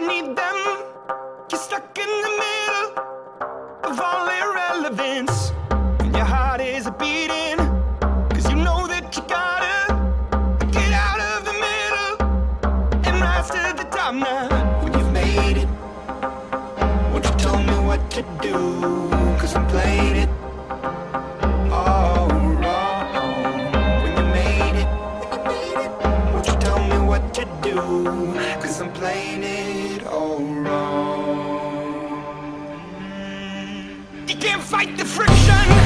need them. You're stuck in the middle of all irrelevance. And your heart is beating. Cause you know that you gotta get out of the middle and rise to the top now. When you've made it, won't you tell me what to do? Cause I'm playing it you playing it all wrong. You can't fight the friction.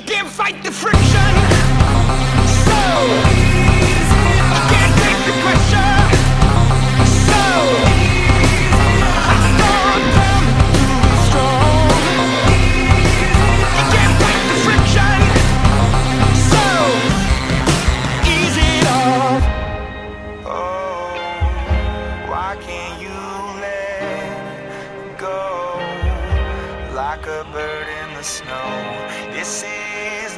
You can't fight the friction. So you can't take the pressure. So be strong. You can't fight the friction. So ease it off. Oh, why can't you let go like a bird in the snow? This is